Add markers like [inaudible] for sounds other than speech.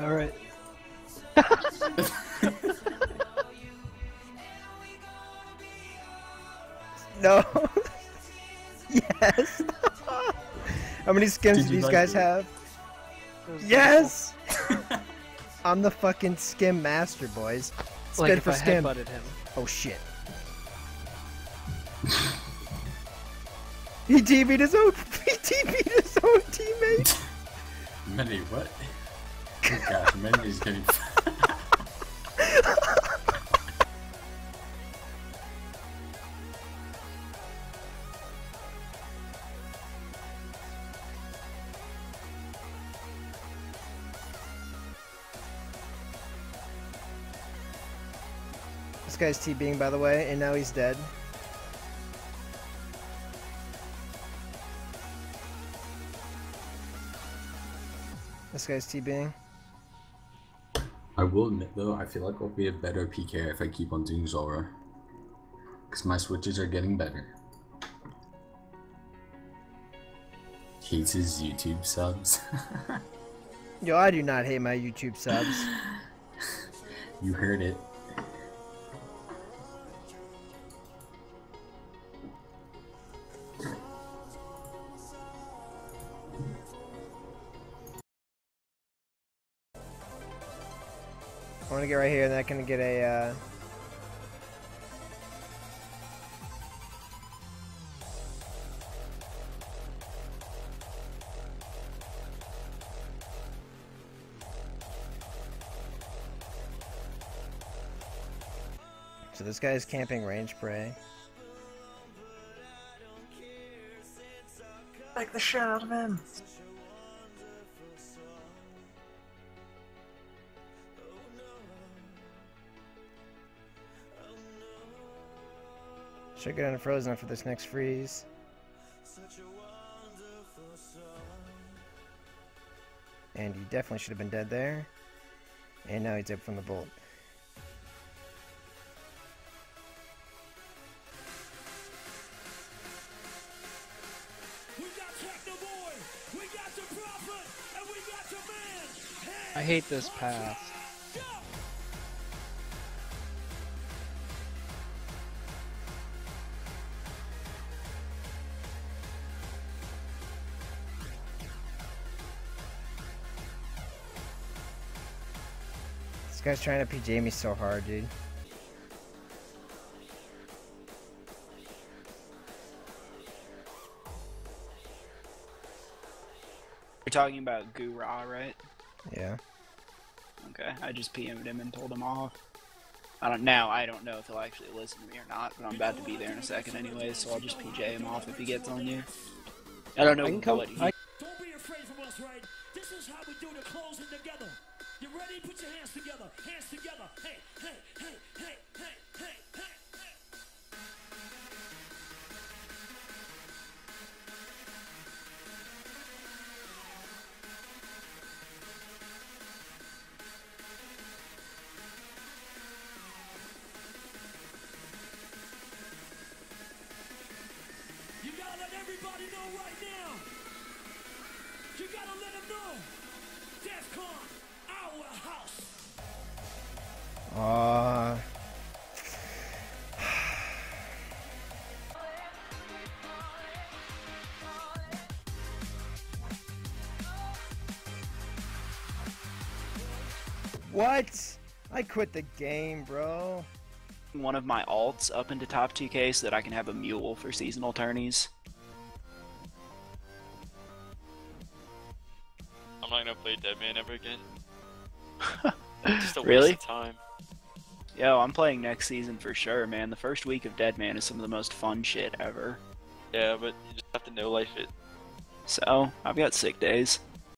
All right. [laughs] No. [laughs] yes. [laughs] How many skins Did do these like guys it? have? Yes. I'm the fucking skim master, boys. Spin Like if for I skim. him. Oh shit. he TB'd his own. He TB'd his own teammate. Many what? Oh gosh, is getting. [laughs] This guy's TBing, by the way, and now he's dead. This guy's TBing. I will admit though, I feel like I'll be a better PK if I keep on doing Zora. Because my switches are getting better. Hates his YouTube subs. [laughs] Yo, I do not hate my YouTube subs. you heard it. I want to get right here, and then I can get a. Uh... So this guy's camping range prey. Like the shit out of him. Should get unfrozen for this next freeze. And he definitely should have been dead there. And now he's up from the bolt. We got Techno Boy, we got the Prophet, and we got the man. Hey, I hate this pass. Guy's trying to PJ me so hard, dude. You're talking about Gura, right? Yeah. Okay, I just PM'd him and told him off. I don't now. I don't know if he'll actually listen to me or not, but I'm about to be there in a second anyway, so I'll just PJ him off if he gets on you. I don't know I can come. what he. I, Don't be us, right? This is how we do the closing together. You ready? Put your hands together. Hands together. Hey, hey, hey, hey, hey, hey, hey, hey. You gotta let everybody know right now. You gotta let them know. DEFCON, our house. Uh, what? I quit the game, bro. One of my alts up into top 2k so that I can have a mule for seasonal tourneys. Not gonna play Deadman ever again. [laughs] Just a Really? waste of time. Yo, I'm playing next season for sure, man. The first week of Deadman is some of the most fun shit ever. Yeah, but you just have to know life it. So, I've got sick days.